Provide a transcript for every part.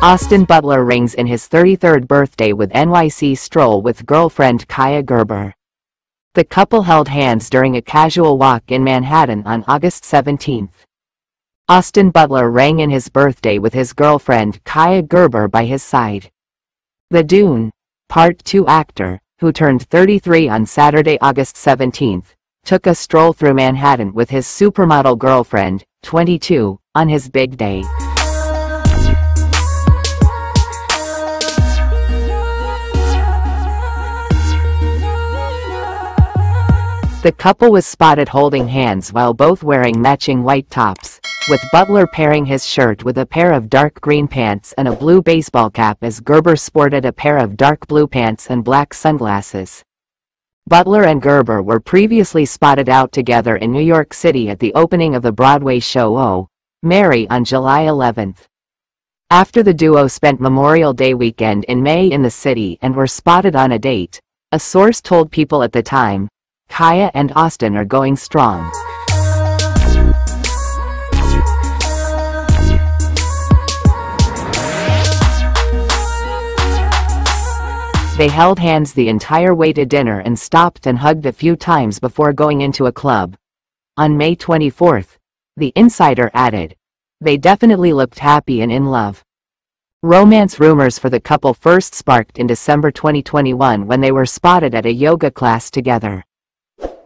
Austin Butler rings in his 33rd birthday with NYC stroll with girlfriend Kaia Gerber. The couple held hands during a casual walk in Manhattan on August 17. Austin Butler rang in his birthday with his girlfriend Kaia Gerber by his side. The Dune, Part 2 actor, who turned 33 on Saturday, August 17, took a stroll through Manhattan with his supermodel girlfriend, 22, on his big day. The couple was spotted holding hands while both wearing matching white tops, with Butler pairing his shirt with a pair of dark green pants and a blue baseball cap as Gerber sported a pair of dark blue pants and black sunglasses. Butler and Gerber were previously spotted out together in New York City at the opening of the Broadway show Oh, Mary on July 11. After the duo spent Memorial Day weekend in May in the city and were spotted on a date, a source told people at the time, Kaia and Austin are going strong. They held hands the entire way to dinner and stopped and hugged a few times before going into a club. On May 24, the insider added, they definitely looked happy and in love. Romance rumors for the couple first sparked in December 2021 when they were spotted at a yoga class together.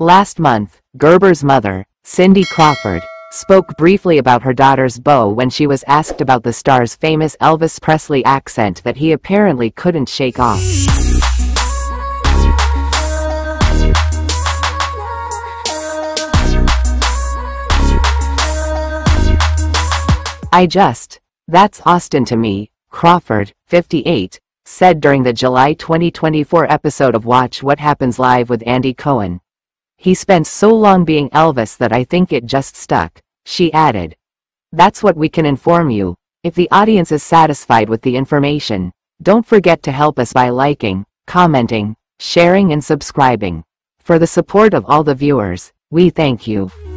Last month, Gerber's mother, Cindy Crawford, spoke briefly about her daughter's beau when she was asked about the star's famous Elvis Presley accent that he apparently couldn't shake off. I just, that's Austin to me, Crawford, 58, said during the July 2024 episode of Watch What Happens Live with Andy Cohen. He spent so long being Elvis that I think it just stuck, she added. That's what we can inform you. If the audience is satisfied with the information, don't forget to help us by liking, commenting, sharing and subscribing. For the support of all the viewers, we thank you.